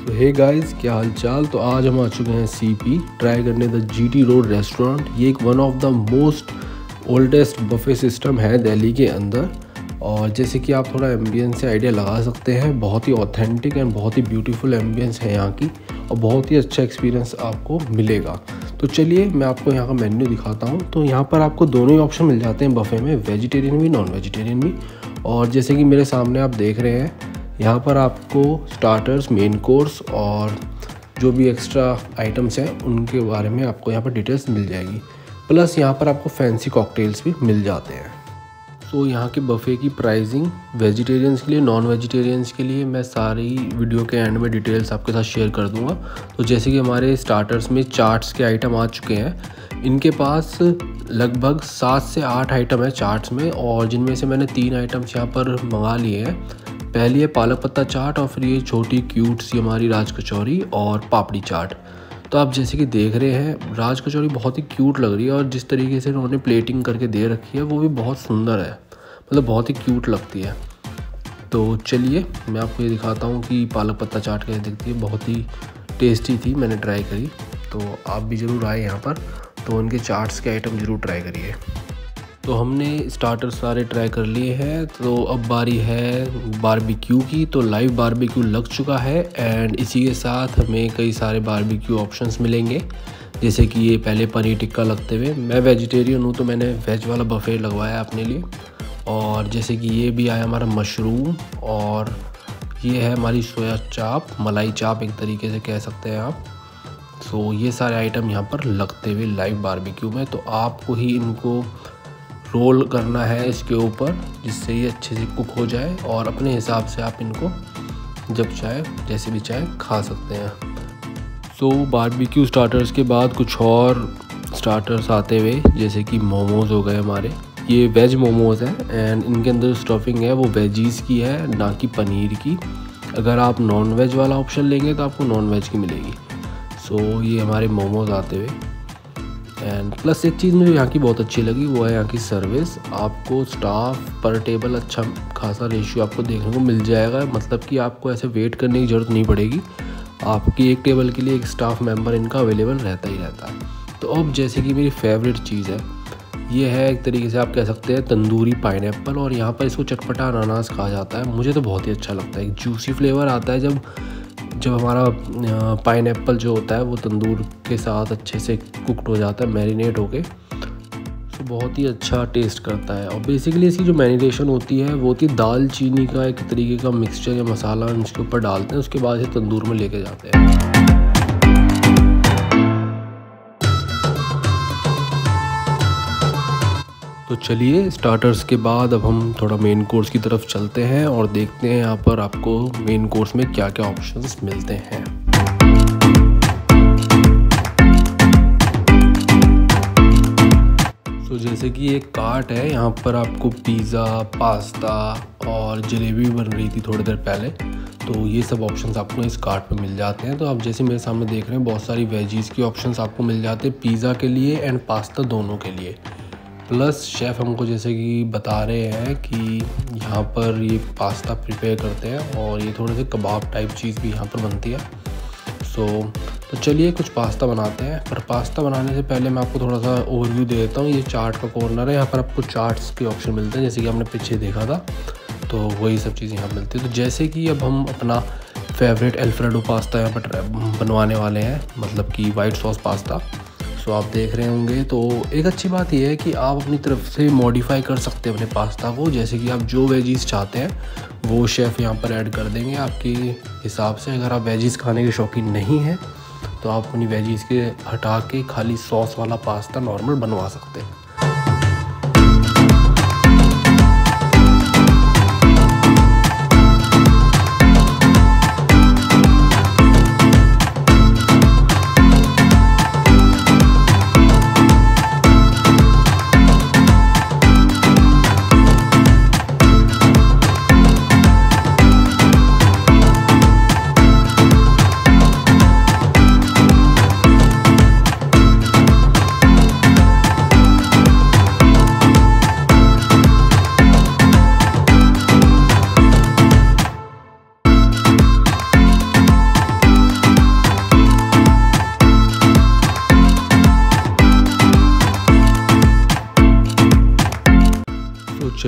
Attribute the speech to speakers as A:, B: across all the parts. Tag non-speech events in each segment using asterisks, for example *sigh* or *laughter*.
A: तो hey guys क्या हाल चाल तो आज हम आ चुके हैं सीपी ट्राई करने द जीटी रोड रेस्टोरेंट ये एक one of the most oldest buffet system है दिल्ली के अंदर। और जैसे कि आप थोड़ा एम्बियंस से आइडिया लगा सकते हैं, बहुत ही ऑथेंटिक एंड बहुत ही ब्यूटीफुल एम्बियंस है यहाँ की, और बहुत ही अच्छा एक्सपीरियंस आपको मिलेगा। तो चलिए, मैं आपको यहाँ का मेन्यू दिखाता हूँ। तो यहाँ पर आपको दोनों ही ऑप्शन मिल जाते हैं बफ़े में वेजिटेरियन भी नॉन वेजिटेरियन भी। और जैसे कि मेरे सामने आप देख रहे हैं यहाँ पर आपको स्टार्टर्स मेन कोर्स और जो भी एक्स्ट्रा आइटम्स हैं, उनके बारे में आपको यहाँ पर डिटेल्स मिल जाएगी। प्लस यहाँ पर आपको फैंसी कॉकटेल्स भी मिल जाते हैं। तो यहाँ के बफ़े की प्राइसिंग वेजिटेरियंस के लिए नॉन वेजिटेरियंस के लिए मैं सारी वीडियो के एंड में डिटेल्स आपके साथ शेयर कर दूँगा। तो जैसे कि हमारे स्टार्टर्स में चार्ट्स के आइटम आ चुके हैं। इनके पास लगभग सात से आठ आइटम है चार्ट्स में और जिनमें से मैंने तीन आइटम्स यहाँ पर मंगा लिए हैं। पहली है पालक पत्ता चाट और फिर ये छोटी क्यूट सी हमारी राज कचौरी और पापड़ी चाट। तो आप जैसे कि देख रहे हैं राज कचौरी बहुत ही क्यूट लग रही है और जिस तरीके से उन्होंने प्लेटिंग करके दे रखी है, वो भी बहुत सुंदर है। मतलब बहुत ही क्यूट लगती है। तो चलिए, मैं आपको ये दिखाता हूँ कि पालक पत्ता चाट कैसे दिखती है। बहुत ही टेस्टी थी, मैंने ट्राई करी। तो आप भी ज़रूर आए यहाँ पर। तो उनके चाट्स के आइटम ज़रूर ट्राई करिए। तो हमने स्टार्टर सारे ट्राई कर लिए हैं। तो अब बारी है बारबेक्यू की। तो लाइव बारबेक्यू लग चुका है एंड इसी के साथ हमें कई सारे बारबेक्यू ऑप्शंस मिलेंगे। जैसे कि ये पहले पनीर टिक्का लगते हुए। मैं वेजिटेरियन हूँ तो मैंने वेज वाला बफे लगवाया अपने लिए। और जैसे कि ये भी आया हमारा मशरूम और ये है हमारी सोया चाप मलाई चाप एक तरीके से कह सकते हैं आप। सो ये सारे आइटम यहाँ पर लगते हुए लाइव बारबेक्यू में। तो आपको ही इनको रोल करना है इसके ऊपर जिससे ये अच्छे से कुक हो जाए और अपने हिसाब से आप इनको जब चाहे जैसे भी चाहे खा सकते हैं। सो बारबेक्यू स्टार्टर्स के बाद कुछ और स्टार्टर्स आते हुए जैसे कि मोमोज़ हो गए हमारे। ये वेज मोमोज़ हैं एंड इनके अंदर स्टफिंग है वो वेजीज़ की है ना कि पनीर की। अगर आप नॉन वेज वाला ऑप्शन लेंगे तो आपको नॉन वेज की मिलेगी। सो so, ये हमारे मोमोज़ आते हुए। एंड प्लस एक चीज़ मुझे यहाँ की बहुत अच्छी लगी, वो है यहाँ की सर्विस आपको स्टाफ पर टेबल अच्छा खासा रेशियो आपको देखने को मिल जाएगा। मतलब कि आपको ऐसे वेट करने की ज़रूरत नहीं पड़ेगी। आपकी एक टेबल के लिए एक स्टाफ मेंबर इनका अवेलेबल रहता ही रहता है। तो अब जैसे कि मेरी फेवरेट चीज़ है, ये है एक तरीके से आप कह सकते हैं तंदूरी पाइन और यहाँ पर इसको चटपटा अनानास कहा जाता है। मुझे तो बहुत ही अच्छा लगता है। एक जूसी फ्लेवर आता है जब जब हमारा पाइन जो होता है, वो तंदूर के साथ अच्छे से कुकड हो जाता है मैरिनेट होके तो बहुत ही अच्छा टेस्ट करता है। और बेसिकली इसकी जो मैरिनेशन होती है, वो होती है दाल चीनी का एक तरीके का मिक्सचर या मसाला इसके ऊपर डालते हैं, उसके बाद इसे तंदूर में लेके जाते हैं। तो चलिए स्टार्टर्स के बाद अब हम थोड़ा मेन कोर्स की तरफ़ चलते हैं और देखते हैं यहाँ पर आपको मेन कोर्स में क्या क्या ऑप्शंस मिलते हैं। तो जैसे कि एक कार्ट है, यहाँ पर आपको पिज़्ज़ा पास्ता और जलेबी बन रही थी थोड़ी देर पहले। तो ये सब ऑप्शंस आपको इस कार्ट पे मिल जाते हैं। तो आप जैसे मेरे सामने देख रहे हैं, बहुत सारी वेजीज़ की ऑप्शंस आपको मिल जाते हैं पिज़्ज़ा के लिए एंड पास्ता दोनों के लिए। प्लस शेफ़ हमको जैसे कि बता रहे हैं कि यहाँ पर ये पास्ता प्रिपेयर करते हैं और ये थोड़े से कबाब टाइप चीज़ भी यहाँ पर बनती है। सो तो चलिए कुछ पास्ता बनाते हैं। पर पास्ता बनाने से पहले मैं आपको थोड़ा सा ओवरव्यू दे देता हूँ। ये चार्ट का कॉर्नर है। यहाँ पर आपको चार्ट्स के ऑप्शन मिलते हैं, जैसे कि हमने पीछे देखा था। तो वही सब चीज़ें यहाँ मिलती है। तो जैसे कि अब हम अपना फेवरेट एल्फ्रेडो पास्ता यहाँ पर बनवाने वाले हैं मतलब कि वाइट सॉस पास्ता। सो आप देख रहे होंगे। तो एक अच्छी बात यह है कि आप अपनी तरफ़ से मॉडिफाई कर सकते हैं अपने पास्ता को। जैसे कि आप जो वेजीज़ चाहते हैं, वो शेफ़ यहाँ पर ऐड कर देंगे। आपके हिसाब से अगर आप वेजीज़ खाने के शौकीन नहीं हैं तो आप अपनी वेजीज़ के हटा के खाली सॉस वाला पास्ता नॉर्मल बनवा सकते हैं।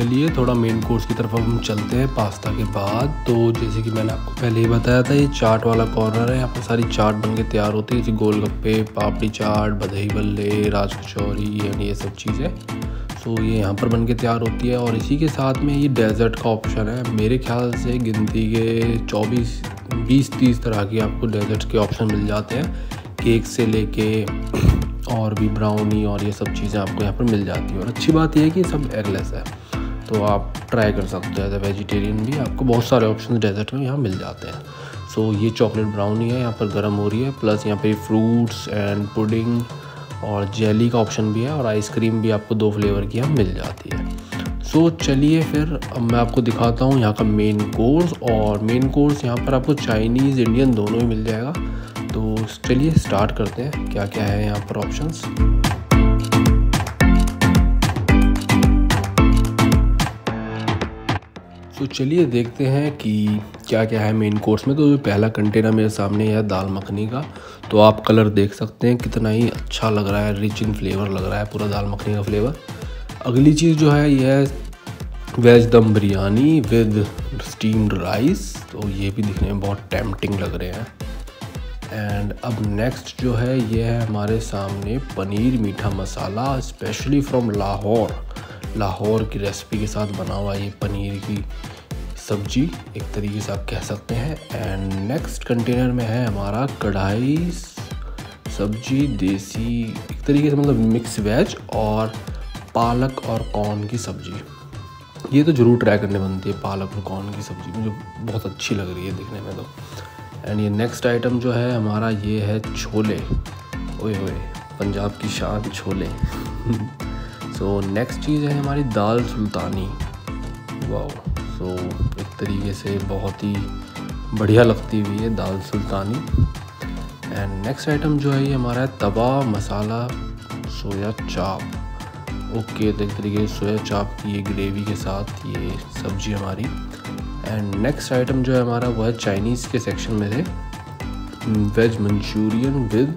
A: चलिए थोड़ा मेन कोर्स की तरफ़ हम चलते हैं पास्ता के बाद। तो जैसे कि मैंने आपको पहले ही बताया था, ये चाट वाला कॉर्नर है, यहाँ पर सारी चाट बन के तैयार होती है। जैसे गोलगप्पे, पापड़ी चाट, बधई बल्ले राज कचौरी यानी ये सब चीज़ें। सो ये यहाँ पर बन के तैयार होती है और इसी के साथ में ये डेजर्ट का ऑप्शन है। मेरे ख्याल से गिनती के चौबीस, बीस, तीस तरह के आपको डेजर्ट के ऑप्शन मिल जाते हैं। केक से लेके और भी ब्राउनी और ये सब चीज़ें आपको यहाँ पर मिल जाती हैं। और अच्छी बात यह है कि सब एगलेस है। तो आप ट्राई कर सकते हो एज ए वेजिटेरियन भी। आपको बहुत सारे ऑप्शन डेजर्ट में यहाँ मिल जाते हैं। सो so, ये चॉकलेट ब्राउनी है यहाँ पर गर्म हो रही है। प्लस यहाँ पे फ्रूट्स एंड पुडिंग और जेली का ऑप्शन भी है और आइसक्रीम भी आपको दो फ्लेवर की यहाँ मिल जाती है। सो so, चलिए फिर अब मैं आपको दिखाता हूँ यहाँ का मेन कोर्स और मेन कोर्स यहाँ पर आपको चाइनीज़ इंडियन दोनों ही मिल जाएगा। तो चलिए स्टार्ट करते हैं क्या क्या है यहाँ पर ऑप्शंस तो चलिए देखते हैं कि क्या क्या है मेन कोर्स में। तो जो पहला कंटेनर मेरे सामने है दाल मखनी का तो आप कलर देख सकते हैं, कितना ही अच्छा लग रहा है रिच इन फ्लेवर लग रहा है पूरा दाल मखनी का फ्लेवर अगली चीज़ जो है यह है वेज दम बिरयानी विद स्टीम्ड राइस तो ये भी दिखने में बहुत टेम्पटिंग लग रहे हैं। एंड अब नेक्स्ट जो है, ये है हमारे सामने पनीर मीठा मसाला स्पेशली फ्रॉम लाहौर। लाहौर की रेसिपी के साथ बना हुआ ये पनीर की सब्ज़ी एक तरीके से आप कह सकते हैं। एंड नेक्स्ट कंटेनर में है हमारा कढ़ाई सब्ज़ी, देसी, एक तरीके से मतलब मिक्स वेज और पालक और कॉर्न की सब्ज़ी। ये तो ज़रूर ट्राई करने बनती है, पालक और कॉर्न की सब्ज़ी, मुझे बहुत अच्छी लग रही है दिखने में तो। एंड ये नेक्स्ट आइटम जो है हमारा ये है छोले। ओए ओए पंजाब की शान छोले। *laughs* सो नेक्स्ट चीज़ है हमारी दाल सुल्तानी। वाह सो एक तरीके से बहुत ही बढ़िया लगती हुई है dal Sultani. And next item जो है ये हमारा है तवा, मसाला, सोया चाप। ओके तो एक तरीके से सोया चाप की ये ग्रेवी के साथ ये सब्ज़ी हमारी। एंड नेक्स्ट आइटम जो है हमारा वो है चाइनीज़ के सेक्शन में थे veg Manchurian with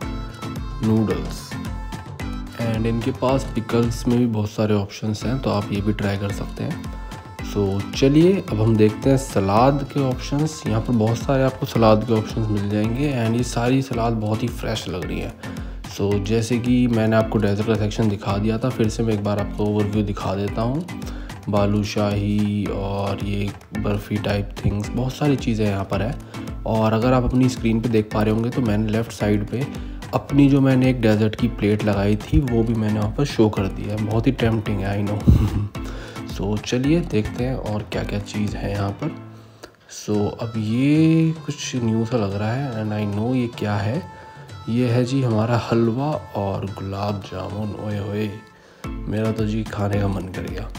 A: noodles and इनके पास पिकल्स में भी बहुत सारे ऑप्शंस हैं तो आप ये भी ट्राई कर सकते हैं। सो so, चलिए अब हम देखते हैं सलाद के ऑप्शंस यहाँ पर बहुत सारे आपको सलाद के ऑप्शंस मिल जाएँगे एंड ये सारी सलाद बहुत ही फ्रेश लग रही है। सो so, जैसे कि मैंने आपको डेजर्ट का सेक्शन दिखा दिया था फिर से मैं एक बार आपको ओवरव्यू दिखा देता हूँ। बालूशाही और ये बर्फ़ी टाइप थिंग्स बहुत सारी चीज़ें यहाँ पर है। और अगर आप अपनी स्क्रीन पे देख पा रहे होंगे तो मैंने लेफ़्ट साइड पे अपनी जो मैंने एक डेजर्ट की प्लेट लगाई थी वो भी मैंने वहाँ पर शो कर दिया है। बहुत ही टेम्पटिंग है आई नो सो चलिए देखते हैं और क्या क्या चीज़ है यहाँ पर। सो so, अब ये कुछ न्यू सा लग रहा है एंड आई नो ये क्या है। ये है जी हमारा हलवा और गुलाब जामुन। ओए होए मेरा तो जी खाने का मन कर गया।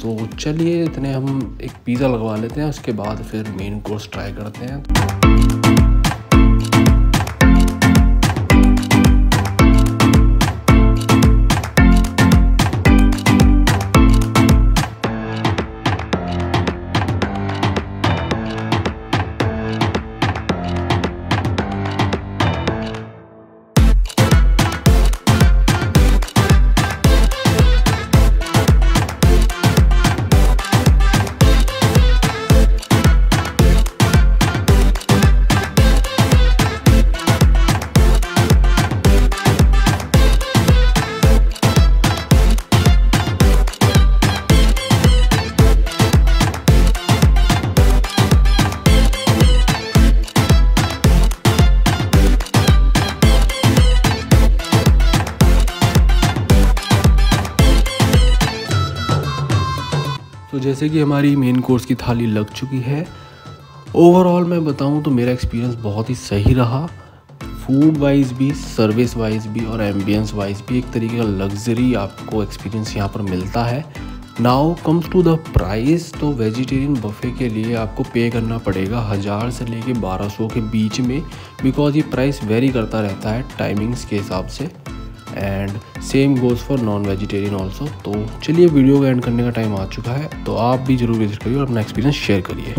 A: तो चलिए इतने हम एक पिज़्ज़ा लगवा लेते हैं उसके बाद फिर मेन कोर्स ट्राई करते हैं। जैसे कि हमारी मेन कोर्स की थाली लग चुकी है। ओवरऑल मैं बताऊँ तो मेरा एक्सपीरियंस बहुत ही सही रहा। फ़ूड वाइज भी सर्विस वाइज भी और एम्बियंस वाइज भी एक तरीके का लग्जरी आपको एक्सपीरियंस यहाँ पर मिलता है। Now comes to the price तो वेजिटेरियन बफ़े के लिए आपको पे करना पड़ेगा हज़ार से लेके सौ के बीच में बिकॉज़ ये प्राइस वेरी करता रहता है टाइमिंग्स के हिसाब से। And same goes for non vegetarian also तो चलिए वीडियो को एंड करने का टाइम आ चुका है तो आप भी ज़रूर विज़िट करिए और अपना एक्सपीरियंस शेयर करिए।